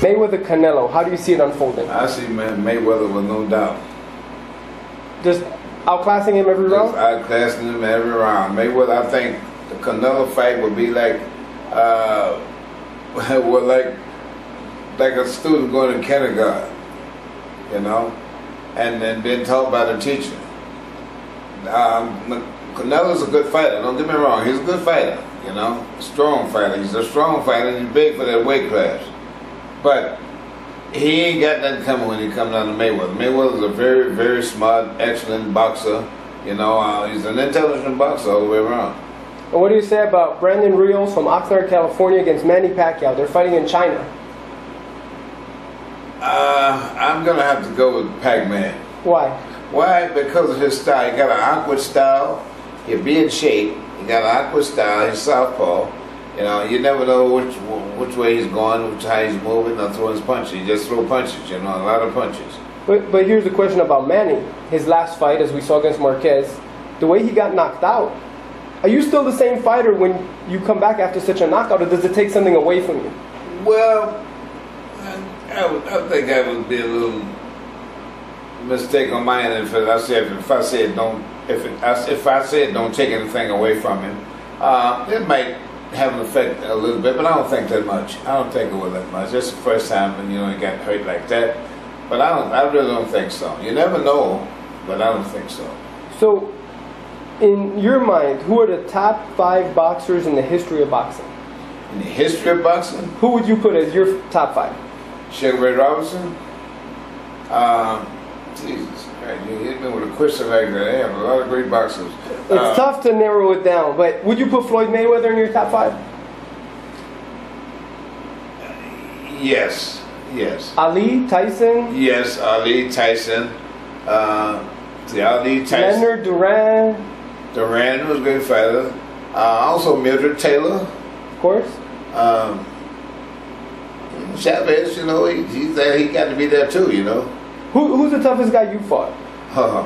Mayweather Canelo, how do you see it unfolding? I see man, Mayweather with no doubt. Just outclassing him every round? Outclassing him every round. Mayweather, I think the Canelo fight would be like, uh, well, like, like a student going to kindergarten, you know, and then being taught by the teacher. Um, Canelo's a good fighter. Don't get me wrong. He's a good fighter. You know, strong fighter. He's a strong fighter. He's big for that weight class. But he ain't got nothing coming when he comes down to Mayweather. Mayweather's a very, very smart, excellent boxer. You know, uh, he's an intelligent boxer all the way around. And what do you say about Brandon Rios from Oxnard, California against Manny Pacquiao? They're fighting in China. Uh, I'm gonna have to go with Pac-Man. Why? Why? Because of his style. He got an awkward style. He'll be in shape. He got an style. He's southpaw. You know, you never know which which way he's going, which how he's moving, or throwing his punches. He just throw punches, you know, a lot of punches. But but here's the question about Manny. His last fight, as we saw against Marquez, the way he got knocked out. Are you still the same fighter when you come back after such a knockout, or does it take something away from you? Well, I, I, I think I would be a little mistake on my end if I said if I said don't if it, if I said don't take anything away from him. Uh, it might have an effect a little bit, but I don't think that much. I don't think it will that much. It's the first time when you know he got hurt like that. But I don't. I really don't think so. You never know, but I don't think so. So, in your mind, who are the top five boxers in the history of boxing? In the history of boxing, who would you put as your top five? Sugar Ray Robinson. Um, Jesus, man, you hit me with a question like that. They have a lot of great boxers. It's uh, tough to narrow it down, but would you put Floyd Mayweather in your top five? Yes, yes. Ali, Tyson? Yes, Ali, Tyson. Uh, the Ali, Tyson. Leonard, Duran? Duran was a good fighter. Uh, also Meldrick Taylor. Of course. Um, Chavez, you know, he, he's there. He got to be there too, you know. Who, who's the toughest guy you fought? Huh.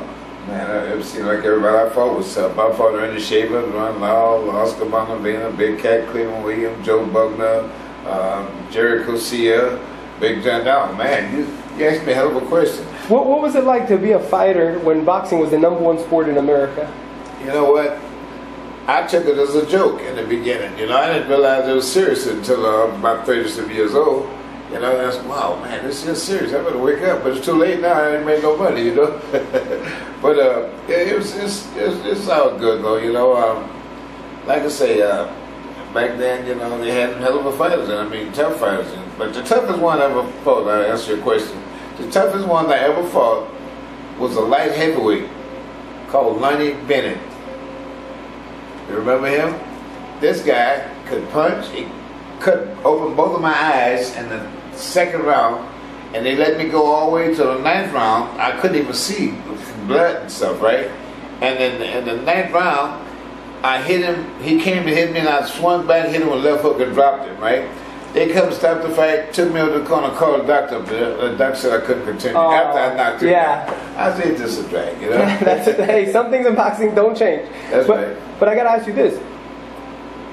Man, it seemed like everybody I fought was tough. I fought Ernie Shavers, Ron Lyle, Oscar Bonavena, Big Cat, Cleveland Williams, Joe Bugner, um, Jerry Cosia, Big John Down. Man, you, you asked me a hell of a question. What, what was it like to be a fighter when boxing was the number one sport in America? You know what? I took it as a joke in the beginning. You know, I didn't realize it was serious until uh, about 37 years old. You know, that's wow, man, this is serious. I better wake up, but it's too late now. I ain't made no money, you know. but uh, it, was it's, it's it's all good though, you know. Um, like I say, uh, back then, you know, they had hell of a fighters, and I mean tough fighters. But the toughest one I ever fought, I answer your question. The toughest one I ever fought was a light heavyweight called Lonnie Bennett. You remember him? This guy could punch. He cut open both of my eyes in the second round, and they let me go all the way to the ninth round. I couldn't even see blood and stuff, right? And then in the ninth round, I hit him. He came to hit me, and I swung back, hit him with left hook, and dropped him, right? They come stop the fight, took me over to the corner, called the doctor. The doctor said I couldn't continue oh, after I knocked him. Yeah. I said, this is a drag, you know? Hey, some things in boxing don't change. That's but, right. But I got to ask you this.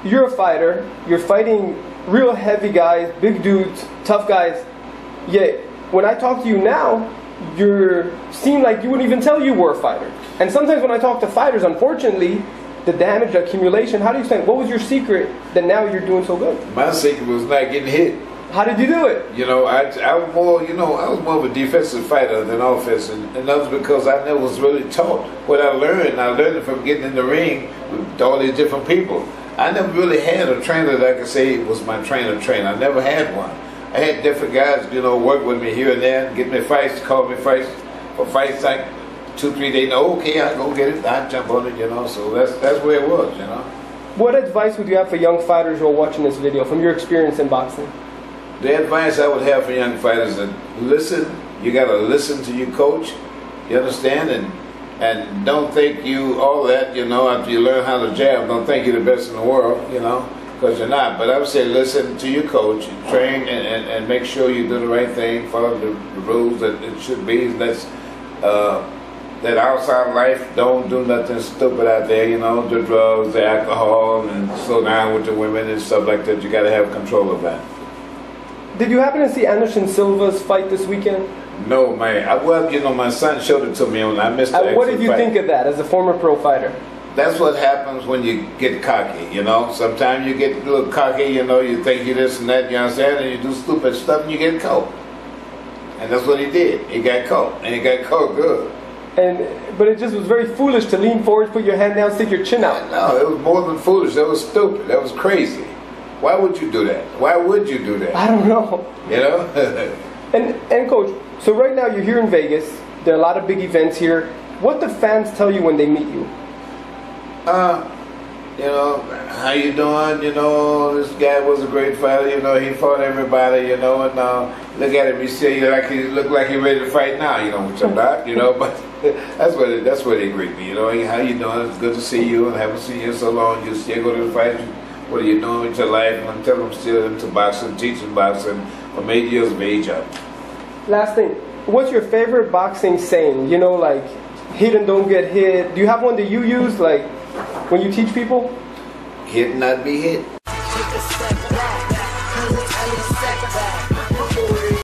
You're a fighter. You're fighting real heavy guys, big dudes, tough guys. Yet when I talk to you now, you seem like you wouldn't even tell you were a fighter. And sometimes when I talk to fighters, unfortunately, the damage, the accumulation, how do you explain? What was your secret that now you're doing so good? My secret was not getting hit. How did you do it? You know, I, I was more, you know, I was more of a defensive fighter than offensive, and, and that was because I never was really taught what I learned. I learned it from getting in the ring with all these different people. I never really had a trainer that I could say was my trainer trainer. I never had one. I had different guys, you know, work with me here and there, get me fights, call me fights for fights like two, three days. No, okay, I go get it, I jump on it, you know. So that's that's where it was, you know. What advice would you have for young fighters who are watching this video from your experience in boxing? The advice I would have for young fighters is listen. You got to listen to your coach. You understand, and and don't think you all that, you know, after you learn how to jab, don't think you're the best in the world, you know, because you're not. But I would say listen to your coach, train, and, and, and make sure you do the right thing, follow the, rules that it should be. Let's uh, that outside life don't do nothing stupid out there, you know, the drugs, the alcohol, and slow down with the women and stuff like that. You got to have control of that. Did you happen to see Anderson Silva's fight this weekend? No, man. I, well, you know, my son showed it to me and I missed Uh, what did you fight. think of that as a former pro fighter? That's what happens when you get cocky, you know. Sometimes you get a little cocky, you know, you think you this and that, you understand, and you do stupid stuff and you get caught. And that's what he did. He got caught, and he got caught good. And but it just was very foolish to lean forward, put your hand down, stick your chin out. No, it was more than foolish. That was stupid. That was crazy. Why would you do that? Why would you do that? I don't know. You know? And and coach, so right now you're here in Vegas. There are a lot of big events here. What the fans tell you when they meet you? uh, you know, how you doing? You know, this guy was a great fighter. You know, he fought everybody. You know, and uh, look at him. He say like he look like he ready to fight now. You know, which I'm not. You know, but that's what that's what they greet me. You know, how you doing? It's good to see you. And haven't seen you so long. You still go to the fight. What are you doing with your life? And I'm telling them still into boxing, teaching boxing from eight years of age. Last thing, what's your favorite boxing saying? You know, like hit and don't get hit. Do you have one that you use, like when you teach people? Hit and not be hit.